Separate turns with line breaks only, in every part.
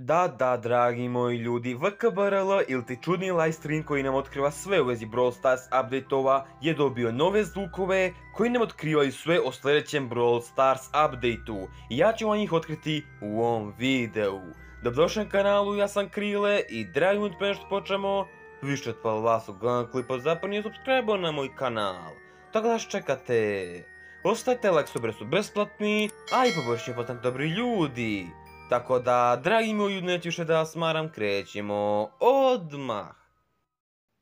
Da, da, dragi moji ljudi, VKBRL ili ti čudni live stream koji nam otkriva sve u vezi Brawl Stars updateova je dobio nove zvukove koji nam otkrivaju sve o sljedećem Brawl Stars updateu i ja ću vam ih otkriti u ovom videu. Dobrodošli na kanalu, ja sam Krile i dragi moji prije što počnemo, više od pola vas u gledam klipa zapravo nije subscribe na moj kanal. Tako da čekate? Ostavite like su su besplatni, a i poboljšće potan dobri ljudi. Tako da, dragi moji, neću više da smaram, krećemo odmah.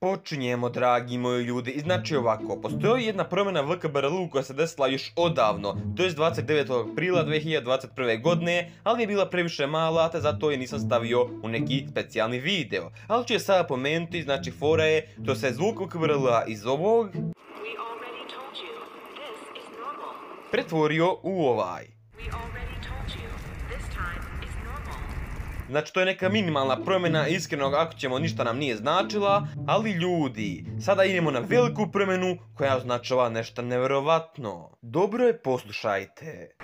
Počinjemo, dragi moji ljudi, i znači ovako, postoji jedna promjena VKBRL koja se desila još odavno, to je 29. aprila 2021. godine, ali je bila previše mala, te zato je nisam stavio u neki specijalni video. Ali ću je sada pomenuti, znači fora je, to se zvuk vkbrl iz ovog pretvorio u ovaj. Znači to je neka minimalna promjena, iskrenog ako ćemo ništa nam nije značila, ali ljudi, sada idemo na veliku promjenu koja označava nešto nevjerovatno. Dobro je poslušajte.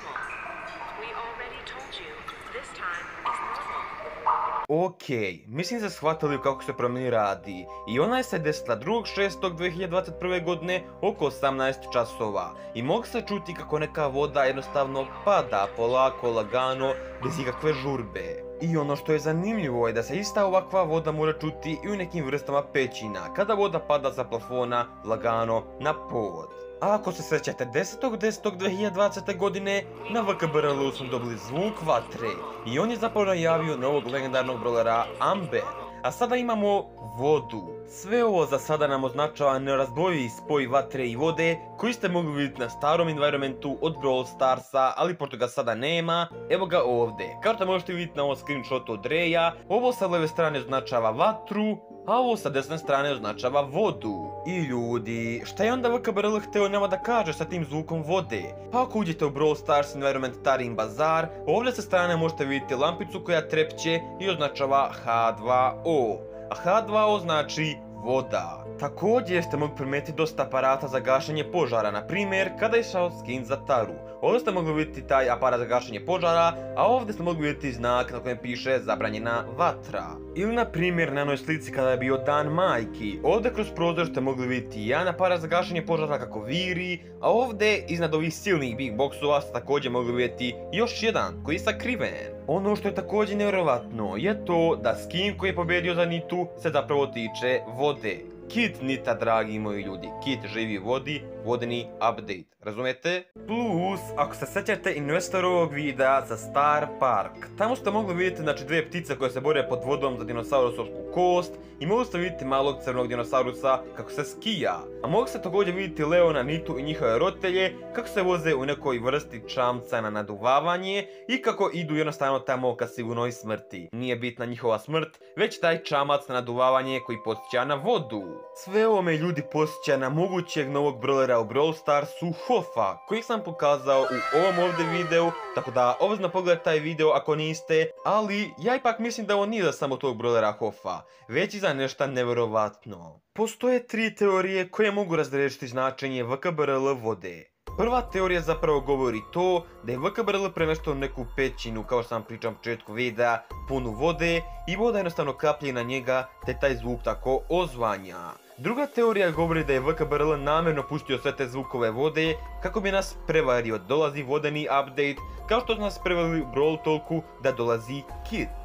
Ok, mislim da shvatili kako se promjeni radi. I ona je se desila 2.6.2021. godine oko 18 časova. I mogu se čuti kako neka voda jednostavno pada polako, lagano, bez ikakve žurbe. I ono što je zanimljivo je da se ista ovakva voda mora čuti i u nekim vrstama pećina, kada voda pada sa plafona lagano na pod. A ako se sjećate 10.10.2020. godine, na VKBRL smo dobili zvuk vatre i on je zapravo najavio novog legendarnog brolera Amber. A sada imamo vodu. Sve ovo za sada nam označava nerazbojivi spoj vatre i vode koji ste mogli vidjeti na starom environmentu od Brawl Starsa, ali pošto ga sada nema, evo ga ovdje. Kao što možete vidjeti na ovom screenshotu od Reja, ovo sa leve strane označava vatru, a ovo sa desne strane označava vodu. I ljudi, šta je onda VKBRL hteo nama da kaže sa tim zvukom vode? Pa ako uđete u Brawl Stars Environment Tarim Bazar, ovdje sa strane možete vidjeti lampicu koja trepće i označava H2O. A H2O znači voda. Također ste mogli primijetiti dosta aparata za gašenje požara, na primjer kada je išao skin za Taru. Ovdje ste mogli vidjeti taj aparat za gašenje požara, a ovdje ste mogli vidjeti znak na kojem piše zabranjena vatra. Ili na primjer na jednoj slici kada je bio dan majki, ovdje kroz prozor ste mogli vidjeti jedan aparat za gašenje požara kako viri, a ovdje iznad ovih silnih big boxova ste također mogli vidjeti još jedan koji je sakriven. Ono što je također nevjerovatno je to da skin koji je pobjedio za Nitu se zapravo tiče vode. で。Kit Nita, dragi moji ljudi. Kit živi vodi, vodeni update. Razumete? Plus, ako se sjećate investorovog videa za Star Park, tamo ste mogli vidjeti znači dvije ptice koje se bore pod vodom za dinosaurusovsku kost i mogli ste vidjeti malog crnog dinosaurusa kako se skija. A mogli ste također vidjeti Leona, Nitu i njihove roditelje kako se voze u nekoj vrsti čamca na naduvavanje i kako idu jednostavno tamo ka sigurnoj smrti. Nije bitna njihova smrt, već taj čamac na naduvavanje koji posjeća na vodu. Sve ovo me ljudi posjeća na mogućeg novog brolera u Brawl Starsu Hofa, koji sam pokazao u ovom ovdje videu, tako da obvezno pogledajte taj video ako niste, ali ja ipak mislim da ovo nije za samo tog brolera Hofa, već i za nešto nevjerovatno. Postoje tri teorije koje mogu razrešiti značenje VKBRL vode. Prva teorija zapravo govori to da je VKBRL premeštao neku pećinu kao što sam pričao na početku videa punu vode i voda jednostavno kaplje na njega te taj zvuk tako ozvanja. Druga teorija govori da je VKBRL namjerno pustio sve te zvukove vode kako bi nas prevario dolazi vodeni update kao što nas prevarili u Brawl Talku da dolazi Kit.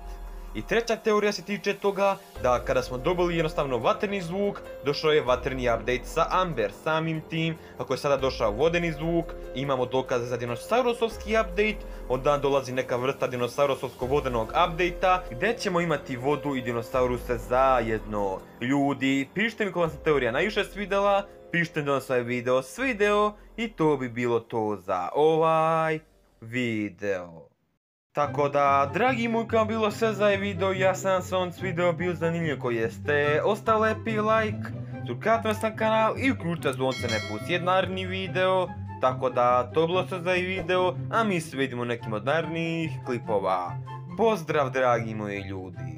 I treća teorija se tiče toga da kada smo dobili jednostavno vatreni zvuk, došao je vatreni update sa Amber samim tim. Ako je sada došao vodeni zvuk, imamo dokaze za dinosaurosovski update, onda dolazi neka vrsta dinosaurosovsko-vodenog update gdje ćemo imati vodu i dinosauruse zajedno. Ljudi, pišite mi ko vam se teorija najviše svidjela, pišite da vam se ovaj video svideo i to bi bilo to za ovaj video. Tako da, dragi moj kao bilo sve za ovaj video, ja sam se on video bio zanimljiv koji jeste. Ostao lepi like, subscribe sam kanal i uključite zvonce ne pus naredni video. Tako da, to bilo sve za ovaj video, a mi se vidimo nekim od narednih klipova. Pozdrav dragi moji ljudi.